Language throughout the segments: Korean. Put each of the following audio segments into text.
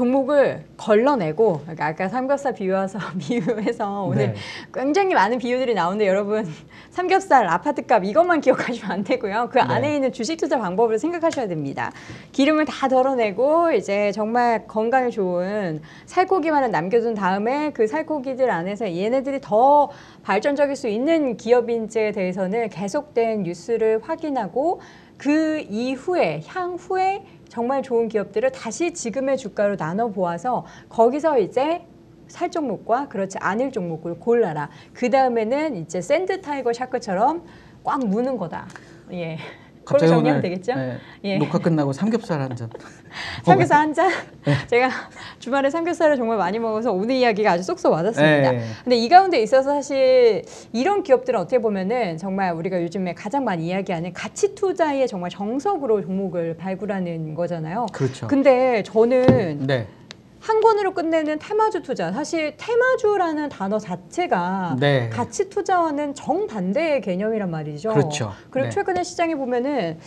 종목을 걸러내고 그러니까 아까 삼겹살 비유해서 비유해서 오늘 네. 굉장히 많은 비유들이 나오는데 여러분 삼겹살 아파트값 이것만 기억하시면 안 되고요. 그 네. 안에 있는 주식 투자 방법을 생각하셔야 됩니다. 기름을 다 덜어내고 이제 정말 건강에 좋은 살코기만을 남겨둔 다음에 그 살코기들 안에서 얘네들이 더 발전적일 수 있는 기업인지에 대해서는 계속된 뉴스를 확인하고 그 이후에 향후에 정말 좋은 기업들을 다시 지금의 주가로 나눠 보아서 거기서 이제 살 종목과 그렇지 않을 종목을 골라라. 그 다음에는 이제 sand tiger shark처럼 꽉 무는 거다. 예. 갑자기 정리하면 되겠죠? 네, 예. 녹화 끝나고 삼겹살 한 잔. 삼겹살 한 잔. 네. 제가 주말에 삼겹살을 정말 많이 먹어서 오늘 이야기가 아주 쏙쏙 와닿습니다. 네. 근데 이 가운데 있어서 사실 이런 기업들은 어떻게 보면은 정말 우리가 요즘에 가장 많이 이야기하는 가치 투자의 정말 정석으로 종목을 발굴하는 거잖아요. 그렇죠. 근데 저는 네. 한 권으로 끝내는 테마주 투자. 사실 테마주라는 단어 자체가 네. 가치 투자와는 정반대의 개념이란 말이죠. 그렇죠. 그리고 네. 최근에 시장에 보면은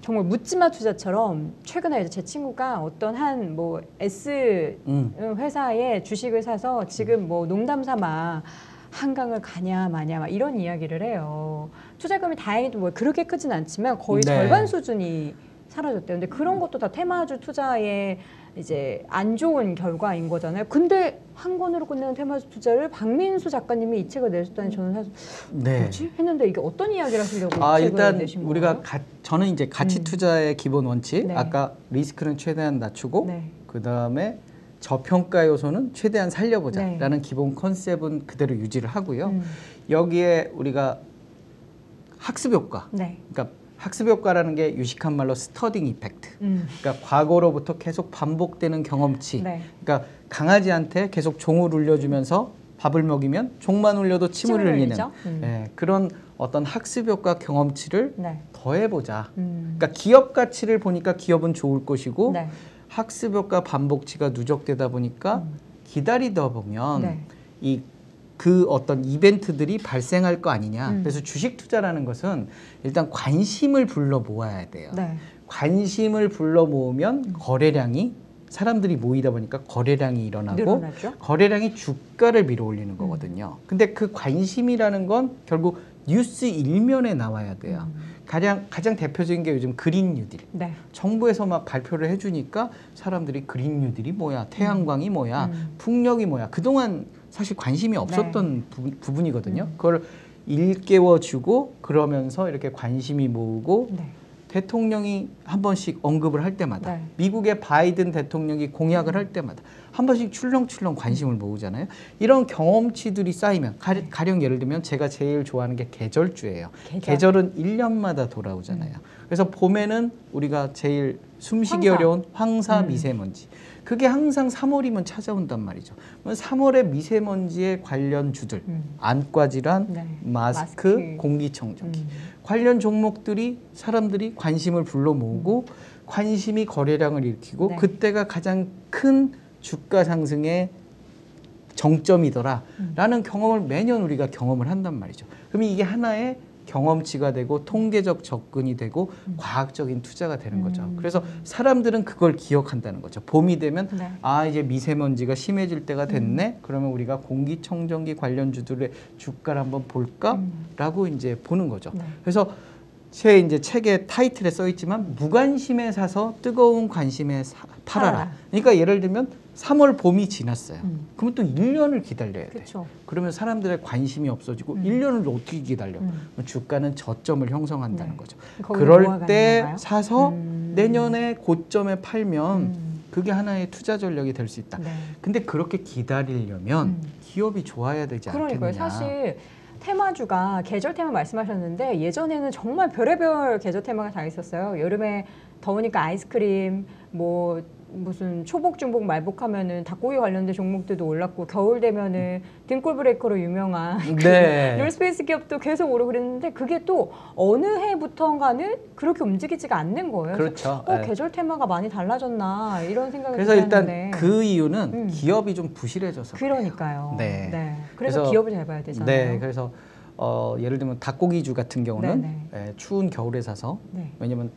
정말 묻지마 투자처럼 최근에 이제 제 친구가 어떤 한 뭐 S 음. 회사의 주식을 사서 지금 뭐 농담 삼아 한강을 가냐 마냐 막 이런 이야기를 해요. 투자금이 다행히도 뭐 그렇게 크진 않지만 거의 네. 절반 수준이 사라졌대요. 근데 그런 것도 다 테마주 투자의 이제 안 좋은 결과인 거잖아요. 근데 한 권으로 끝내는 테마주 투자를 박민수 작가님이 이 책을 내셨다니 저는 사실 네. 뭐지 했는데 이게 어떤 이야기를 하시려고 아이 책을 일단 내신 우리가 거예요? 가, 저는 이제 가치 음. 투자의 기본 원칙 네. 아까 리스크는 최대한 낮추고 네. 그 다음에 저평가 요소는 최대한 살려보자라는 네. 기본 컨셉은 그대로 유지를 하고요. 음, 여기에 우리가 학습 효과, 네. 그러니까 학습 효과라는 게 유식한 말로 studying effect. 음, 그러니까 과거로부터 계속 반복되는 경험치. 네. 그러니까 강아지한테 계속 종을 울려주면서 밥을 먹이면 종만 울려도 침을 침을 흘리는? 음. 예, 그런 어떤 학습 효과 경험치를 네. 더해보자. 음, 그러니까 기업 가치를 보니까 기업은 좋을 것이고 네. 학습 효과 반복치가 누적되다 보니까 음. 기다리다 보면 네. 이 그 어떤 이벤트들이 발생할 거 아니냐. 음. 그래서 주식 투자라는 것은 일단 관심을 불러 모아야 돼요. 네. 관심을 불러 모으면 거래량이 사람들이 모이다 보니까 거래량이 일어나고 늘어나죠. 거래량이 주가를 밀어 올리는 거거든요. 근데 그 관심이라는 건 결국 뉴스 일면에 나와야 돼요. 음. 가장 가장 대표적인 게 요즘 그린 뉴딜. 네. 정부에서 막 발표를 해주니까 사람들이 그린 뉴딜이 뭐야, 태양광이 뭐야, 음. 풍력이 뭐야. 그동안 사실 관심이 없었던 부, 부분이거든요. 음. 그걸 일깨워주고 그러면서 이렇게 관심이 모으고 네. 대통령이 한 번씩 언급을 할 때마다 네. 미국의 바이든 대통령이 공약을 할 때마다 한 번씩 출렁출렁 관심을 모으잖아요. 이런 경험치들이 쌓이면 가, 가령 예를 들면 제가 제일 좋아하는 게 계절주예요. 계절. 계절은 1년마다 돌아오잖아요. 그래서 봄에는 우리가 제일 숨쉬기 황사. 어려운 황사 음. 미세먼지. 그게 항상 3월이면 찾아온단 말이죠. 3월에 미세먼지에 관련 주들, 음. 안과 질환, 네. 마스크, 마스크. 공기청정기. 음. 관련 종목들이 사람들이 관심을 불러 모으고 관심이 거래량을 일으키고 네. 그때가 가장 큰 주가 상승의 정점이더라라는 경험을 매년 우리가 경험을 한단 말이죠. 그럼 이게 하나의 경험치가 되고 통계적 접근이 되고 과학적인 투자가 되는 거죠. 음. 그래서 사람들은 그걸 기억한다는 거죠. 봄이 되면 네. 아 이제 미세먼지가 심해질 때가 됐네. 그러면 우리가 공기청정기 관련 주들의 주가를 한번 볼까라고 이제 보는 거죠. 네. 그래서 제 이제 책의 타이틀에 써 있지만 무관심에 사서 뜨거운 관심에 사- 팔아라. 팔아라. 그러니까 예를 들면 3월 봄이 지났어요. 음. 그러면 또 1년을 기다려야 돼. 그렇죠. 그러면 사람들의 관심이 없어지고 음. 1년을 어떻게 기다려? 음. 주가는 저점을 형성한다는 네. 거죠. 그럴 때 건가요? 사서 음. 내년에 고점에 팔면 음. 그게 하나의 투자 전략이 될 수 있다. 네. 근데 그렇게 기다리려면 음. 기업이 좋아야 되지 그러니까요. 사실 테마주가 계절 테마 말씀하셨는데 예전에는 정말 별의별 계절 테마가 다 있었어요. 여름에 더우니까 아이스크림, 뭐 무슨 초복, 중복, 말복 하면은 닭고기 관련된 종목들도 올랐고 겨울 되면은 등골 breaker로 유명한 네. 노스페이스 기업도 계속 오르고 그랬는데 그게 또 어느 해부터인가는 그렇게 움직이지가 않는 거예요. 그렇죠. 어, 네. 계절 테마가 많이 달라졌나 이런 생각이 그래서 일단 들었는데 그 이유는 음. 기업이 좀 부실해져서 그러니까요. 네. 그래서, 그래서- 기업을 잘 봐야 되잖아요. 네, 그래서 어, 예를 들면 닭고기주 같은 경우는 네네. 예, 추운 겨울에 사서 네. 왜냐면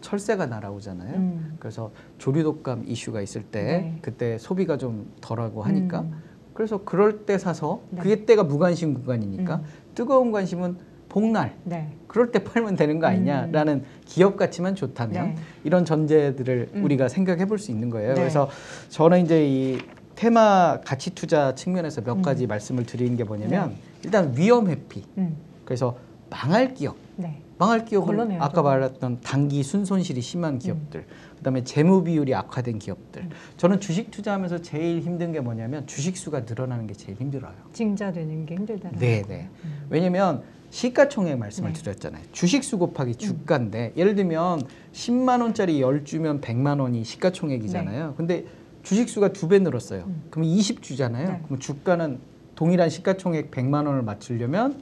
철새가 날아오잖아요. 음. 그래서 조류독감 이슈가 있을 때 네. 그때 소비가 좀 덜하고 하니까 음. 그래서 그럴 때 사서 네. 그게 때가 무관심 구간이니까 음. 뜨거운 관심은 복날 네. 그럴 때 팔면 되는 거 아니냐라는 기업 가치만 좋다면 네. 이런 전제들을 음. 우리가 생각해 볼 수 있는 거예요. 네. 그래서 저는 이제 이 테마 가치 투자 측면에서 몇 음. 가지 말씀을 드리는 게 뭐냐면 일단 위험 회피. 음. 그래서 망할 기업. 네. 망할 기업은. 아까 말했던 단기 순손실이 심한 기업들, 그다음에 재무 비율이 악화된 기업들. 음. 저는 주식 투자하면서 제일 힘든 게 뭐냐면 주식 수가 늘어나는 게 제일 힘들어요. 증자되는 게 힘들다는 네. 네. 음. 왜냐면 시가총액 말씀을 네. 드렸잖아요. 주식 수 곱하기 주가인데 예를 들면 10만 원짜리 10주면 100만 원이 시가총액이잖아요. 근데 주식 수가 두 배 늘었어요. 네. 음. 그럼 20주잖아요. 네. 그럼 주가는 동일한 시가총액 100만 원을 맞추려면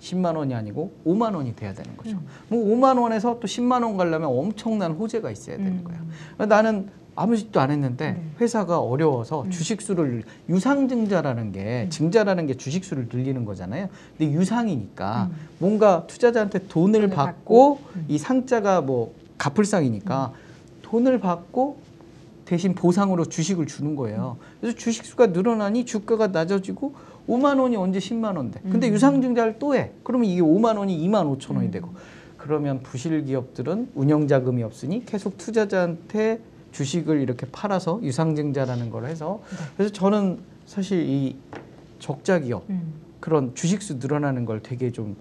10만 원이 아니고 5만 원이 돼야 되는 거죠. 음. 뭐 5만 원에서 또 10만 원 가려면 엄청난 호재가 있어야 되는 음. 거예요. 나는 아무 짓도 안 했는데 네. 회사가 어려워서 음. 주식수를 유상증자라는 게 음. 증자라는 게 주식수를 늘리는 거잖아요. 근데 유상이니까 음. 뭔가 투자자한테 돈을 돈을 받고, 받고, 음. 이 상자가 뭐 갚을상이니까 돈을 받고 대신 보상으로 주식을 주는 거예요. 그래서 주식수가 늘어나니 주가가 낮아지고 5만 원이 언제 10만 원대. 근데 음. 유상증자를 또 해. 그러면 이게 5만 원이 2만 5천 원이 음. 되고. 그러면 부실 기업들은 운영 자금이 없으니 계속 투자자한테 주식을 이렇게 팔아서 유상증자라는 걸 해서 네. 그래서 저는 사실 이 적자 기업 음. 그런 주식수 늘어나는 걸 되게 좀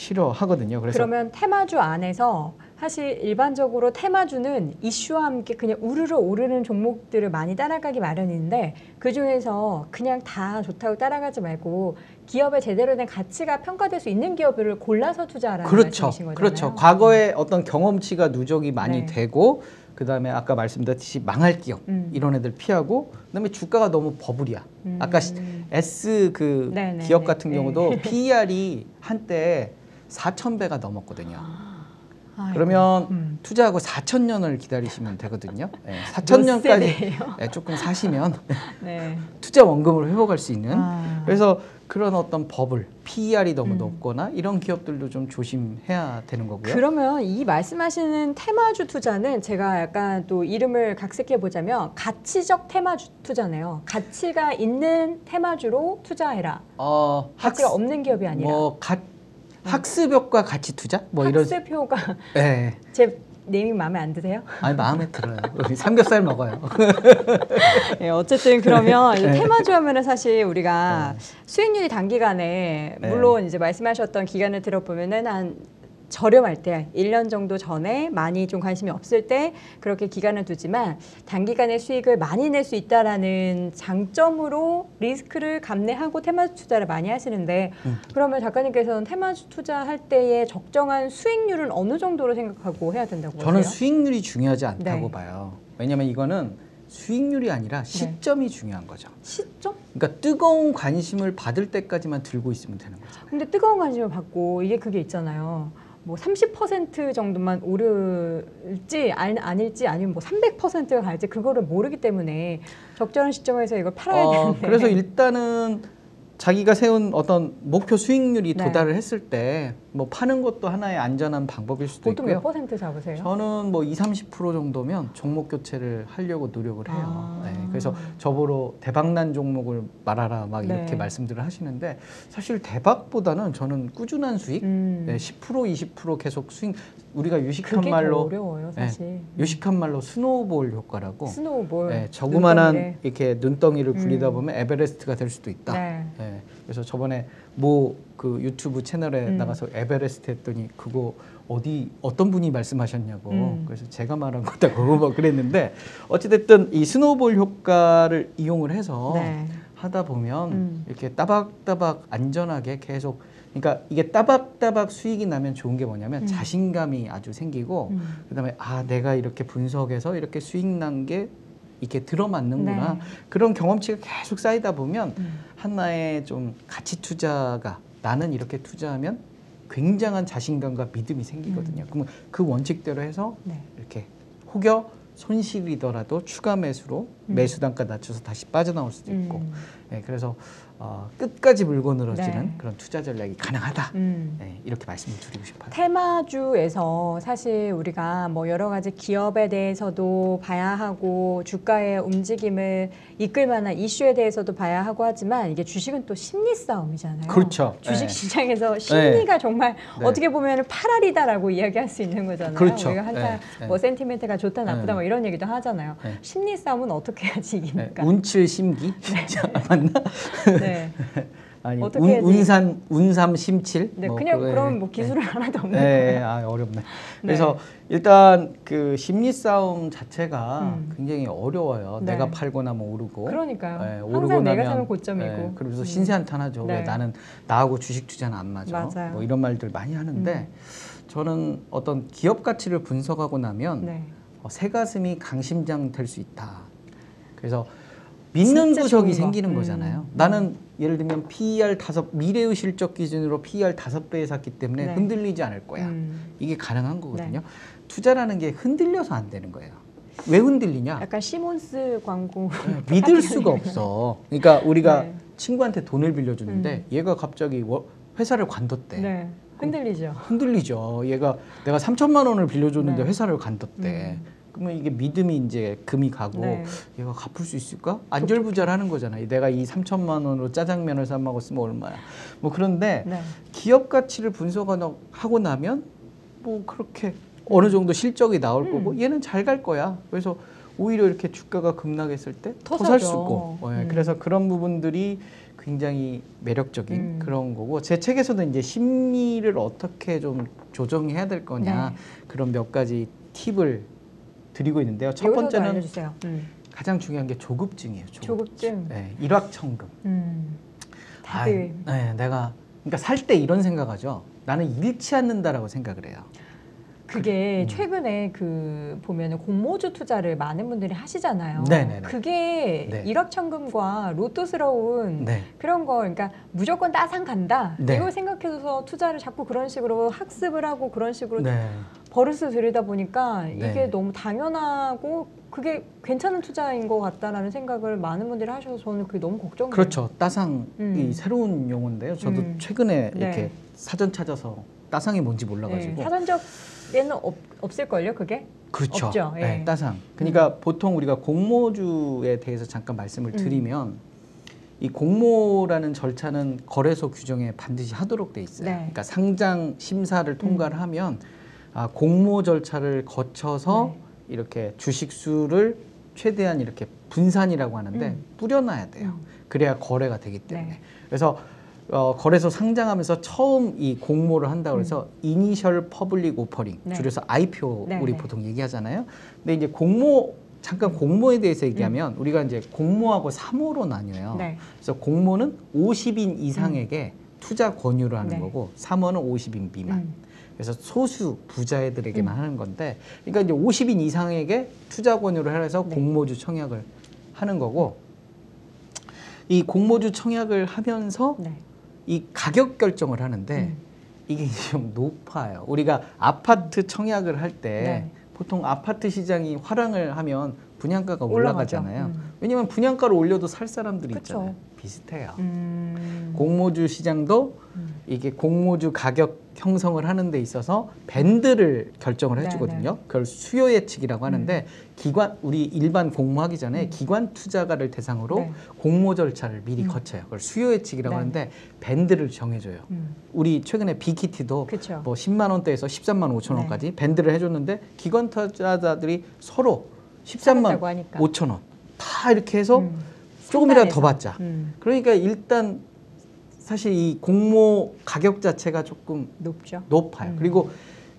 싫어하거든요. 그래서 그러면 테마주 안에서 사실 일반적으로 테마주는 이슈와 함께 그냥 우르르 오르는 종목들을 많이 따라가기 마련인데 그 중에서 그냥 다 좋다고 따라가지 말고 기업의 제대로 된 가치가 평가될 수 있는 기업을 골라서 투자하라는 그렇죠. 말씀이신 거잖아요. 그렇죠. 과거에 어떤 경험치가 누적이 많이 네. 되고 그다음에 아까 말씀드렸듯이 망할 기업 음. 이런 애들 피하고 그다음에 주가가 너무 버블이야. 음. 아까 시- S 그 네, 네, 기업 네. 같은 네. 경우도 PER이 한때 4,000배가 넘었거든요. 아이고. 그러면 음. 투자하고 4,000년을 기다리시면 되거든요. 네, 몇 4,000년까지 세대예요? 네, 조금 사시면 네. 투자 원금을 회복할 수 있는 아. 그래서 그런 어떤 버블, PER이 너무 음. 높거나 이런 기업들도 좀 조심해야 되는 거고요. 그러면 이 말씀하시는 테마주 투자는 제가 약간 또 이름을 각색해 보자면 가치적 테마주 투자네요. 가치가 있는 테마주로 투자해라. 어, 가치가 학습- 없는 기업이 아니라. 뭐 가, 학습효과 가치 투자 뭐 이런 학습효가 네. 제 네이밍 마음에 안 드세요? 아니 마음에 들어요. 우리 삼겹살 먹어요. 네, 어쨌든 그러면 이제 네. 테마주 하면은 사실 우리가 수익률이 단기간에 네. 물론 이제 말씀하셨던 기간을 들어보면은 한 저렴할 때 1년 정도 전에 많이 좀 관심이 없을 때 그렇게 기간을 두지만 단기간에 수익을 많이 낼 수 있다라는 장점으로 리스크를 감내하고 테마주 투자를 많이 하시는데 음. 그러면 작가님께서는 테마주 투자할 때의 적정한 수익률은 어느 정도로 생각하고 해야 된다고 저는 보세요? 수익률이 중요하지 않다고 네. 봐요. 왜냐면 이거는 수익률이 아니라 시점이 중요한 거죠. 시점? 그러니까 뜨거운 관심을 받을 때까지만 들고 있으면 되는 거죠. 근데 뜨거운 관심을 받고 이게 그게 있잖아요. 뭐 30% 정도만 오를지 아닐지 아니면 뭐 300%가 갈지 그거를 모르기 때문에 적절한 시점에서 이걸 팔아야 어, 되는데. 그래서 일단은 자기가 세운 어떤 목표 수익률이 네. 도달을 했을 때뭐 파는 것도 하나의 안전한 방법일 수도 보통 몇 있고요. 퍼센트 잡으세요? 저는 뭐 2, 30% 정도면 종목 교체를 하려고 노력을 해요. 아. 네, 그래서 저보러 대박난 종목을 말하라 막 네. 이렇게 말씀들을 하시는데 사실 대박보다는 저는 꾸준한 수익, 음, 네, 10% 20% 계속 수익 우리가 유식한 그게 더 말로 어려워요, 사실. 유식한 말로 snowball 효과라고 snowball. 네, 조그만한 눈덩이를. 이렇게 눈덩이를 굴리다 음. 보면 에베레스트가 될 수도 있다. 네. 네, 그래서 저번에 모 그 유튜브 채널에 음. 나가서 에베레스트 했더니 그거 어디 어떤 분이 말씀하셨냐고 음. 그래서 제가 말한 거다고 막 그랬는데 어찌됐든 이 스노우볼 효과를 이용을 해서 네. 하다 보면 음. 이렇게 따박따박 안전하게 계속 그러니까 이게 따박따박 수익이 나면 좋은 게 뭐냐면 음. 자신감이 아주 생기고 음. 그다음에 아 내가 이렇게 분석해서 이렇게 수익 난 게 이렇게 들어맞는구나 네. 그런 경험치가 계속 쌓이다 보면 음. 하나의 좀 가치 투자가 나는 이렇게 투자하면 굉장한 자신감과 믿음이 생기거든요. 그러면 그 원칙대로 해서 네. 이렇게 혹여 손실이더라도 추가 매수로 음. 매수 단가 낮춰서 다시 빠져나올 수도 있고 음. 네, 그래서 어, 끝까지 물고 늘어지는 네. 그런 투자 전략이 가능하다. 음. 네, 이렇게 말씀을 드리고 싶어요. 테마주에서 사실 우리가 뭐 여러 가지 기업에 대해서도 봐야 하고 주가의 움직임을 이끌 만한 이슈에 대해서도 봐야 하고 하지만 이게 주식은 또 심리 싸움이잖아요. 그렇죠. 주식 네. 시장에서 심리가 정말 네. 어떻게 보면 파랄이다라고 이야기할 수 있는 거잖아요. 그렇죠. 우리가 항상 네, 네. 뭐 센티멘트가 좋다 나쁘다 네. 뭐 이런 얘기도 하잖아요. 네. 심리 싸움은 어떻게 해야지 네, 이깁니까? 운칠 심기 맞나? 네. 아니 어떻게 운, 해야지? 운산 운삼 심칠. 네, 뭐 그냥 그거, 그럼 네. 뭐 기술은 하나도 없는 네, 거예요. 아 어렵네. 그래서 일단 그 심리 싸움 자체가 음. 굉장히 어려워요. 네. 내가 팔고 나면 오르고. 그러니까요. 네, 항상 내가 사면 고점이고. 네, 그러면서 음. 신세한탄하죠. 왜 네. 나는 나하고 주식 투자는 안 맞아. 맞아요. 음. 뭐 이런 말들 많이 하는데 저는 어떤 기업 가치를 분석하고 나면 네. 어, 새 가슴이 강심장 될 수 있다. 그래서 믿는 구석이. 생기는 음. 거잖아요. 나는 예를 들면 PER 다섯 미래의 실적 기준으로 PER 다섯 배에 샀기 때문에 네. 흔들리지 않을 거야. 음. 이게 가능한 거거든요. 투자라는 게 흔들려서 안 되는 거예요. 왜 흔들리냐? 약간 시몬스 광고 네, 믿을 수가 없어. 그러니까 우리가 네. 친구한테 돈을 빌려주는데 얘가 갑자기 워- 회사를 관뒀대. 네. 흔들리죠. 흔들리죠. 얘가 내가 3천만 원을 빌려줬는데 네. 회사를 관뒀대. 음. 그러면 이게 믿음이 이제 금이 가고 네. 얘가 갚을 수 있을까? 안절부절하는 거잖아요. 내가 이 3천만 원으로 짜장면을 사 먹었으면 얼마야? 뭐 그런데 네. 기업 가치를 분석하고 나면 뭐 그렇게 어느 정도 실적이 나올 음. 거고 얘는 잘 갈 거야. 그래서 오히려 이렇게 주가가 급락했을 때더더살 수. 있고. 예, 음. 그래서 그런 부분들이 굉장히 매력적인 음. 그런 거고 제 책에서도 이제 심리를 어떻게 좀 조정해야 될 거냐 네. 그런 몇 가지 팁을 드리고 있는데요. 첫 번째는. 음. 가장 중요한 게 조급증이에요. 조급증. 조급증. 네, 일확천금. 음. 다들 네, 내가 그러니까 살 때 이런 생각하죠. 나는 잃지 않는다라고 생각을 해요. 그게 음. 최근에 그 보면은 공모주 투자를 많은 분들이 하시잖아요. 네네네. 그게 네. 일확천금과 로또스러운 네. 그런 거 그러니까 무조건 따상 간다 네. 이걸 생각해서 투자를 자꾸 그런 식으로 학습을 하고 그런 식으로 네. 버릇을 들이다 보니까 네. 이게 너무 당연하고 그게 괜찮은 투자인 것 같다라는 생각을 많은 분들이 하셔서 저는 그게 너무 걱정돼요. 그렇죠. 따상이 음. 새로운 용어인데요. 저도 음. 최근에 네. 이렇게 사전 찾아서 따상이 뭔지 네, 몰라가지고 사전적에는 없, 없을걸요 그게? 그렇죠. 없죠. 예. 네, 따상. 그러니까 보통 우리가 공모주에 대해서 잠깐 말씀을 음. 드리면 이 공모라는 절차는 거래소 규정에 반드시 하도록 돼 있어요. 네. 그러니까 상장 심사를 통과를 하면 아, 공모 절차를 거쳐서 네. 이렇게 주식 수를 최대한 이렇게 분산이라고 하는데 음. 뿌려놔야 돼요. 음. 그래야 거래가 되기 때문에. 네. 그래서 어, 거래소 상장하면서 처음 이 공모를 한다고 해서 initial public offering 네. 줄여서 IPO 네, 우리 네. 보통 얘기하잖아요. 근데 이제 공모 잠깐 공모에 대해서 얘기하면 우리가 이제 공모하고 3호로 나뉘어요. 음. 네. 그래서 공모는 50인 이상에게 투자 권유를 하는 네. 거고 사모는 50인 미만. 음. 그래서 소수 부자들에게만 하는 건데, 그러니까 이제 50인 이상에게 투자 권유를 해서 네. 공모주 청약을 하는 거고, 이 공모주 청약을 하면서 네. 이 가격 결정을 하는데 음. 이게 좀 높아요. 우리가 아파트 청약을 할때 네. 보통 아파트 시장이 화랑을 하면 분양가가 올라가죠. 올라가잖아요. 음. 왜냐면 분양가를 올려도 살 사람들이 그쵸. 있잖아요. 비슷해요. 음. 공모주 시장도 음. 이게 공모주 가격 형성을 하는 데 있어서 밴드를 결정을 네, 해주거든요. 그걸 수요 예측이라고 하는데 기관 우리 일반 공모하기 전에 기관 투자가를 대상으로 네. 공모 절차를 미리 음. 거쳐요. 그걸 수요 예측이라고 네. 하는데 밴드를 정해줘요. 음. 우리 최근에 빅히트도 그쵸. 뭐 10만 원대에서 13만 5천 네. 원까지 밴드를 해줬는데 기관 투자자들이 서로 13만 살았다고 하니까. 5천 원 다 이렇게 해서 음. 조금이라도 더. 받자. 음. 그러니까 일단 사실 이 공모 가격 자체가 조금 높죠. 높아요. 음. 그리고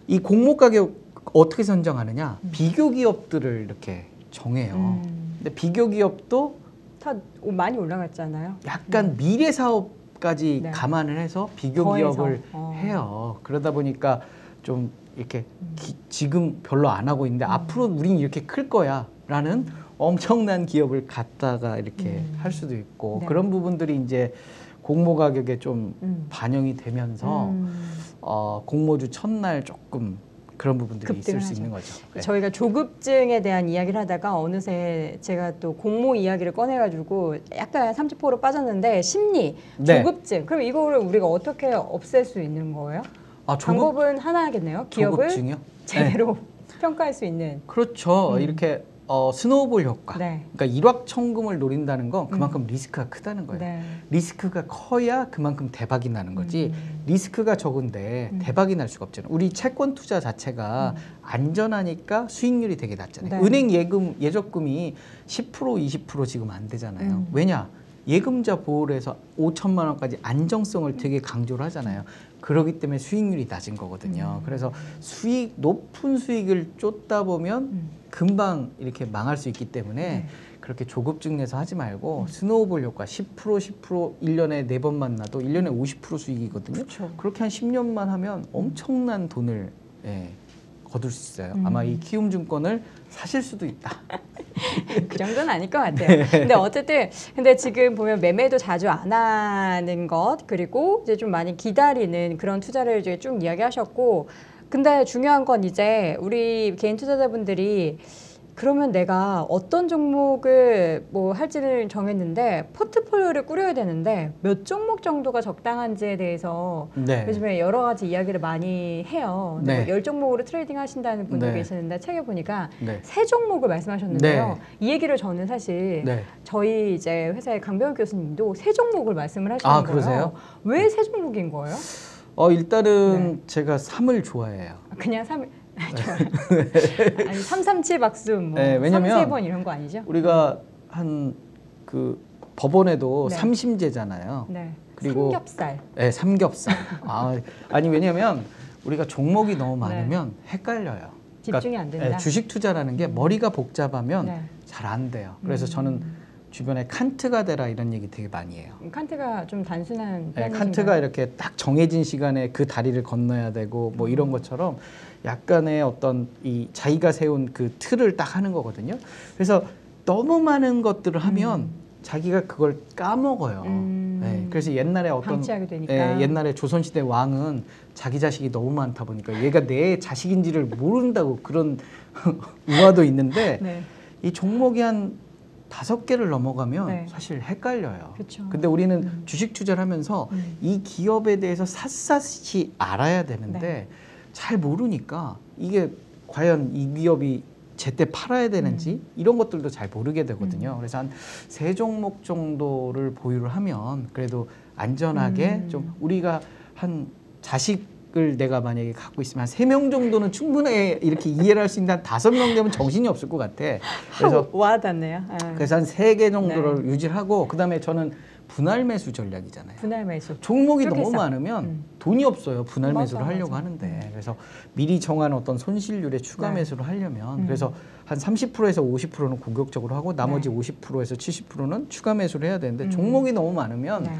이 공모 가격 어떻게 선정하느냐? 음. 비교 기업들을 이렇게 정해요. 음. 근데 비교 기업도 다 많이 올라갔잖아요. 약간 미래 사업까지 음. 네. 감안을 해서 비교 더해서. 기업을 어. 해요. 그러다 보니까 좀 이렇게 음. 기- 지금 별로 안 하고 있는데 앞으로 우린 이렇게 클 거야라는 엄청난 기업을 갖다가 이렇게 음. 할 수도 있고 네. 그런 부분들이 이제 공모 가격에 좀 음. 반영이 되면서 음. 어, 공모주 첫날 조금 그런 부분들이 있을 급등을 수 하죠. 있는 거죠. 네. 저희가 조급증에 대한 이야기를 하다가 어느새 제가 또 공모 이야기를 꺼내가지고 약간 30%로 빠졌는데 심리, 네. 조급증. 그럼 이거를 우리가 어떻게 없앨 수 있는 거예요? 아, 조급, 방법은 하나겠네요. 기업을 조급증이요? 네. 제대로 평가할 수 있는. 그렇죠. 음. 이렇게 어, 스노우볼 효과. 네. 그러니까 일확천금을 노린다는 건 그만큼 리스크가 크다는 거예요. 네. 리스크가 커야 그만큼 대박이 나는 거지. 음. 리스크가 적은데 음. 대박이 날 수가 없잖아요. 우리 채권 투자 자체가 안전하니까 수익률이 되게 낮잖아요. 네. 은행 예금 예적금이 10% 20% 지금 안 되잖아요. 음. 왜냐? 예금자 보호를 해서 5천만 원까지 안정성을 되게 강조를 하잖아요. 그러기 때문에 수익률이 낮은 거거든요. 음. 그래서 수익 높은 수익을 쫓다 보면 음. 금방 이렇게 망할 수 있기 때문에 네. 그렇게 조급증 내서 하지 말고 스노우볼 효과 10% 10% 1년에 네번 만나도 1년에 50% 수익이거든요. 그렇죠. 그렇게 한 10년만 하면 엄청난 돈을 예, 거둘 수 있어요. 음. 아마 이 키움증권을 사실 수도 있다. 그 정도는 아닐 것 같아요. 네. 근데 어쨌든 근데 지금 보면 매매도 자주 안 하는 것 그리고 이제 좀 많이 기다리는 그런 투자를 이제 쭉 이야기하셨고 근데 중요한 건 이제 우리 개인 투자자분들이 그러면 내가 어떤 종목을 뭐 할지를 정했는데 포트폴리오를 꾸려야 되는데 몇 종목 정도가 적당한지에 대해서 네. 요즘에 여러 가지 이야기를 많이 해요. 근데 네. 뭐 열 종목으로 trading 하신다는 분도 네. 계시는데 책에 보니까 네. 세 종목을 말씀하셨는데요. 이 얘기를 저는 사실 네. 저희 이제 회사의 강병욱 교수님도 세 종목을 말씀을 하시는 아, 거예요. 왜 세 종목인 거예요? 어 일단은 네. 제가 3을 좋아해요. 그냥 삼좋 아요. 아니 삼삼칠 박수 뭐 네, 왜냐면 삼세 번 이런 거 아니죠? 우리가 한 그 법원에도 네. 삼심제잖아요. 네. 그리고- 삼겹살. 네, 삼겹살. 아, 아니 왜냐면 우리가 종목이 너무 많으면 헷갈려요. 네. 집중이 안 된다. 네, 주식 투자라는 게 머리가 복잡하면 네. 잘안 돼요. 그래서 음. 저는 주변에 칸트가 되라 이런 얘기 되게 많이 해요. 칸트가 좀 단순한 네? 칸트가 이렇게 딱 정해진 시간에 그 다리를 건너야 되고 뭐 음. 이런 것처럼 약간의 어떤 이 자기가 세운 그 틀을 딱 하는 거거든요. 그래서 너무 많은 것들을 하면 자기가 그걸 까먹어요. 음. 네, 그래서 옛날에 어떤. 예, 옛날에 조선시대 왕은 자기 자식이 너무 많다 보니까 얘가 내 자식인지를 모른다고 그런 우화도 있는데 네. 이 종목이 한 다섯 개를 넘어가면 네. 사실 헷갈려요. 그렇죠. 근데 우리는 음. 주식 투자를 하면서 음. 이 기업에 대해서 샅샅이 알아야 되는데 네. 잘 모르니까 이게 과연 이 기업이 제때 팔아야 되는지 음. 이런 것들도 잘 모르게 되거든요. 그래서 한 세 종목 정도를 보유를 하면 그래도 안전하게 음. 좀 우리가 한 자식 을 내가 만약에 갖고 있으면 한 세 명 정도는 충분히 이렇게 이해를 할 수 있는데 한 다섯 명 되면 정신이 없을 것 같아. 그래서 와닿네요. 아. 그래서 한 세 개 정도를 네. 유지를 하고 그다음에 저는 분할 매수 전략이잖아요. 분할 매수. 종목이. 너무 많으면 음. 돈이 없어요. 분할 맞아, 매수를 하려고 맞아. 하는데 그래서 미리 정한 어떤 손실률에 추가 네. 매수를 하려면 음. 그래서 한 30%에서 50%는 공격적으로 하고 나머지 네. 50%에서 70%는 추가 매수를 해야 되는데 음. 종목이 너무 많으면 네.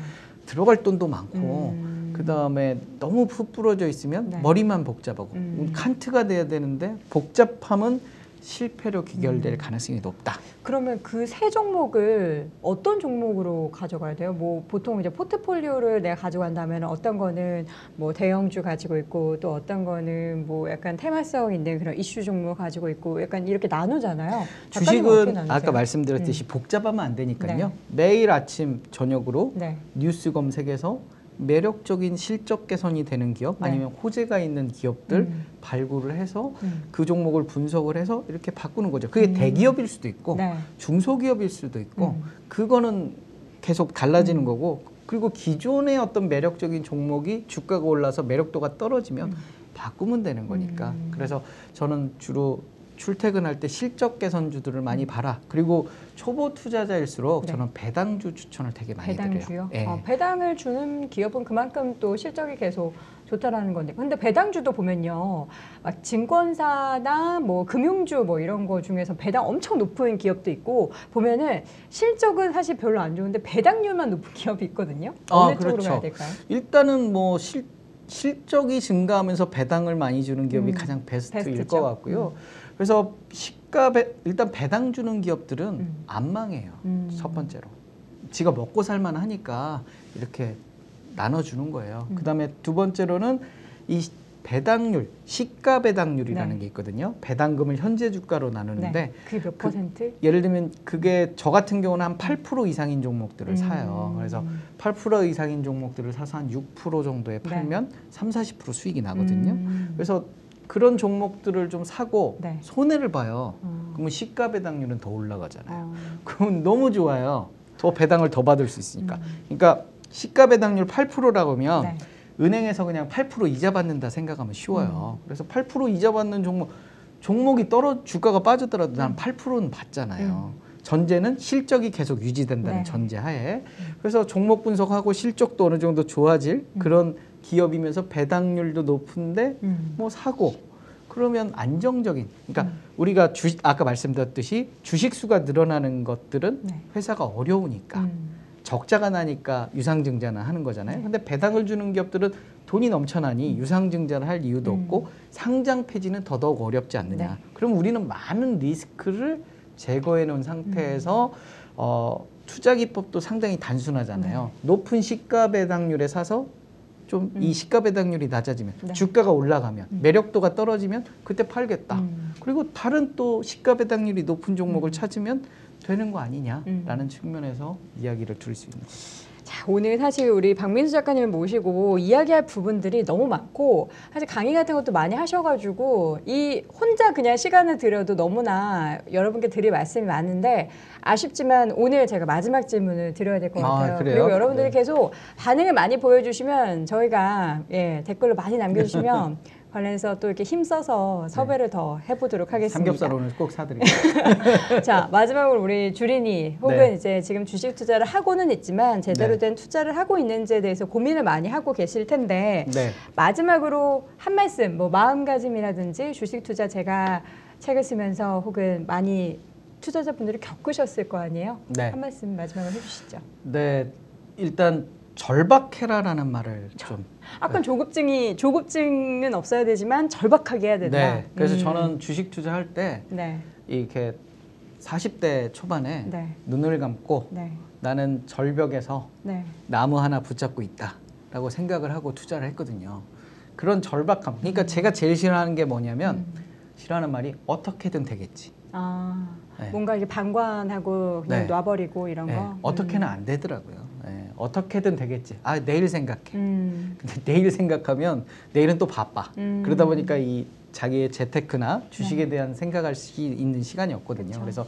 들어갈 돈도 많고 음. 그 다음에 너무 푹 부러져 있으면 네. 머리만 복잡하고 음. 칸트가 돼야 되는데 복잡함은 실패로 귀결될 음. 가능성이 높다. 그러면 그 세 종목을 어떤 종목으로 가져가야 돼요? 뭐 보통 이제 포트폴리오를 내가 가져간다면 어떤 거는 뭐 대형주 가지고 있고 또 어떤 거는 뭐 약간 테마성 있는 그런 이슈 종목 가지고 있고 약간 이렇게 나누잖아요. 주식은 나누세요? 아까 말씀드렸듯이 복잡하면 안 되니까요. 네. 매일 아침 저녁으로 네. 뉴스 검색에서 매력적인 실적 개선이 되는 기업 네. 아니면 호재가 있는 기업들 음. 발굴을 해서 음. 그 종목을 분석을 해서 이렇게 바꾸는 거죠. 그게 음. 대기업일 수도 있고 네. 중소기업일 수도 있고 음. 그거는 계속 달라지는 음. 거고 그리고 기존의 어떤 매력적인 종목이 주가가 올라서 매력도가 떨어지면 음. 바꾸면 되는 거니까 음. 그래서 저는 주로 출퇴근할 때 실적 개선주들을 많이 봐라 그리고 초보 투자자일수록 음. 네. 저는 배당주 추천을 되게 많이 배당주요? 드려요. 예. 어, 배당을 주는 기업은 그만큼 또 실적이 계속 좋다라는 건데. 근데 배당주도 보면요. 막 증권사나 뭐 금융주 뭐 이런 거 중에서 배당 엄청 높은 기업도 있고 보면은 실적은 사실 별로 안 좋은데 배당률만 높은 기업이 있거든요. 아, 어느 쪽으로 그렇죠. 가야 될까요? 일단은 뭐 실, 실적이 증가하면서 배당을 많이 주는 기업이 음, 가장 베스트일 베스트죠. 것 같고요. 그래서 시가 배, 일단 배당 주는 기업들은 음. 안 망해요. 음. 첫 번째로 지가 먹고 살만 하니까 이렇게 나눠주는 거예요. 음. 그다음에 두 번째로는 이 배당률, 시가 배당률이라는 네. 게 있거든요. 배당금을 현재 주가로 나누는데 네. 그게 몇 그- 퍼센트? 예를 들면 그게 저 같은 경우는 한 8% 이상인 종목들을 사요. 음. 그래서 8% 이상인 종목들을 사서 한 6% 정도에 네. 팔면 3, 40% 수익이 나거든요. 음. 그래서 그런 종목들을 좀 사고 네. 손해를 봐요. 어. 그러면 시가 배당률은 더 올라가잖아요. 어. 그럼 너무 좋아요. 더 배당을 더 받을 수 있으니까. 음. 그러니까 시가 배당률 8%라고 하면 네. 은행에서 그냥 8% 이자 받는다 생각하면 쉬워요. 음. 그래서 8% 이자 받는 종목 종목이 떨어 주가가 빠졌더라도 난 8%는 받잖아요. 전제는 실적이 계속 유지된다는 네. 전제 하에 그래서 종목 분석하고 실적도 어느 정도 좋아질 그런 기업이면서 배당률도 높은데 음. 뭐 사고 그러면 안정적인 그러니까 우리가 주 아까 말씀드렸듯이 주식 수가 늘어나는 것들은 네. 회사가 어려우니까 음. 적자가 나니까 유상증자나 하는 거잖아요. 네. 근데 배당을 주는 기업들은 돈이 넘쳐나니 유상증자를 할 이유도 음. 없고 상장 폐지는 더더욱 어렵지 않느냐. 네. 그럼 우리는 많은 리스크를 제거해 놓은 상태에서 어, 투자 기법도 상당히 단순하잖아요. 높은 시가 배당률에 사서 좀이 네. 음. 시가 배당률이 낮아지면 네. 주가가 올라가면 음. 매력도가 떨어지면 그때 팔겠다. 음. 그리고 다른 또 시가 배당률이 높은 종목을 음. 찾으면 되는 거 아니냐라는 음. 측면에서 이야기를 들을 수 있는 거죠. 자, 오늘 사실 우리 박민수 작가님을 모시고 이야기할 부분들이 너무 많고 사실 강의 같은 것도 많이 하셔가지고 이 혼자 그냥 시간을 들여도 너무나 여러분께 드릴 말씀이 많은데 아쉽지만 오늘 제가 마지막 질문을 드려야 될것 아, 같아요. 그래요? 리고 여러분들이 네. 계속 반응을 많이 보여주시면 저희가 예, 댓글로 많이 남겨주시면 관련해서 또 이렇게 힘써서 섭외를 더 해보도록 하겠습니다. 네. 삼겹살 오늘 꼭 사드릴게요. 자 마지막으로 우리 주린이 혹은 네. 이제 지금 주식 투자를 하고는 있지만 제대로 네. 된 투자를 하고 있는지에 대해서 고민을 많이 하고 계실 텐데 네. 마지막으로 한 말씀 뭐 마음가짐이라든지 주식 투자 제가 책을 쓰면서 혹은 많이 투자자분들이 겪으셨을 거 아니에요? 네. 한 말씀 마지막으로 해주시죠. 네. 일단 절박해라라는 말을 좀. 아까 조급증이 조급증은 없어야 되지만 절박하게 해야 된다. 네. 그래서 음. 저는 주식 투자할 때 네, 이렇게 40대 초반에 네, 눈을 감고 네, 나는 절벽에서 네. 나무 하나 붙잡고 있다라고 생각을 하고 투자를 했거든요. 그런 절박함. 그러니까 제가 제일 싫어하는 게 뭐냐면 음. 싫어하는 말이 어떻게든 되겠지. 아 네. 뭔가 이게 방관하고 그냥 네. 놔버리고 이런 네, 거. 어떻게는 안 되더라고요. 네, 어떻게든 되겠지. 아 내일 생각해. 음. 근데 내일 생각하면 내일은 또 바빠. 음. 그러다 보니까 이 자기의 재테크나 주식에 대한 생각할 수 있는 시간이 없거든요. 네. 그쵸. 그래서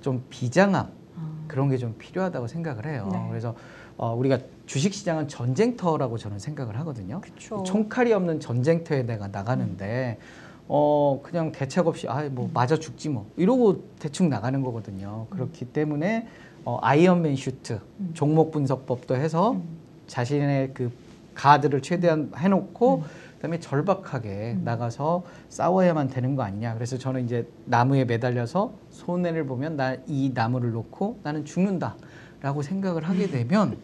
좀 비장함 아. 그런 게 좀 필요하다고 생각을 해요. 네. 그래서 어, 우리가 주식 시장은 전쟁터라고 저는 생각을 하거든요. 그쵸. 총칼이 없는 전쟁터에 내가 나가는데 어 그냥 대책 없이 아 뭐 맞아 죽지 뭐 이러고 대충 나가는 거거든요. 그렇기 때문에 어, 아이언맨 슈트 음. 종목 분석법도 해서 음. 자신의 그 가드를 최대한 해놓고 음. 그다음에 절박하게 나가서 싸워야만 되는 거 아니냐. 그래서 저는 이제 나무에 매달려서 손해를 보면 나 이 나무를 놓고 나는 죽는다라고 생각을 하게 되면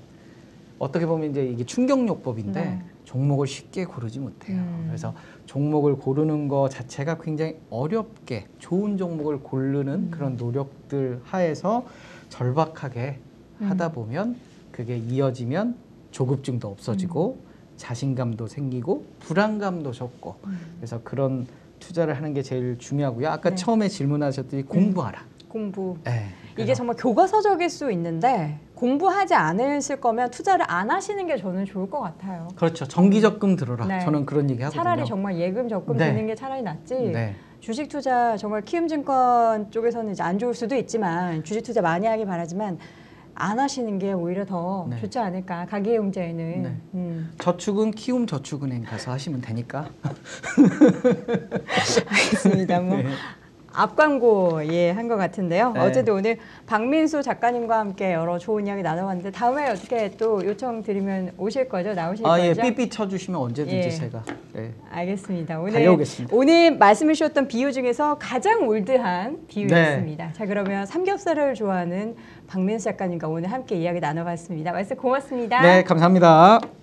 어떻게 보면 이제 이게 충격요법인데 네. 종목을 쉽게 고르지 못해요. 음. 그래서 종목을 고르는 거 자체가 굉장히 어렵게 좋은 종목을 고르는 음. 그런 노력들 하에서 절박하게 음. 하다 보면 그게 이어지면 조급증도 없어지고 자신감도 생기고 불안감도 적고 음. 그래서 그런 투자를 하는 게 제일 중요하고요. 아까 네. 처음에 질문하셨더니 공부하라. 공부. 네, 이게 정말 교과서적일 수 있는데 공부하지 않으실 거면 투자를 안 하시는 게 저는 좋을 것 같아요. 그렇죠. 정기 적금 들어라. 네. 저는 그런 얘기 하거든요. 차라리 정말 예금 적금 네. 드는 게 차라리 낫지. 네. 주식 투자 정말 키움증권 쪽에서는 이제 안 좋을 수도 있지만 주식 투자 많이 하길 바라지만 안 하시는 게 오히려 더 네. 좋지 않을까 가계용자에는. 네. 음. 저축은 키움 저축은행 가서 하시면 되니까. 알겠습니다. 뭐 네. 앞 광고 예 한 것 같은데요. 네. 어쨌든 오늘 박민수 작가님과 함께 여러 좋은 이야기 나눠봤는데 다음에 어떻게 또 요청 드리면 오실 거죠? 나오실 아, 예, 거죠? 삐삐 쳐주시면 언제든지 예. 제가. 네. 알겠습니다. 오늘 달려오겠습니다. 오늘 말씀해 주셨던 비유 중에서 가장 올드한 비유였습니다. 네. 자 그러면 삼겹살을 좋아하는 박민수 작가님과 오늘 함께 이야기 나눠봤습니다. 말씀 고맙습니다. 네, 감사합니다.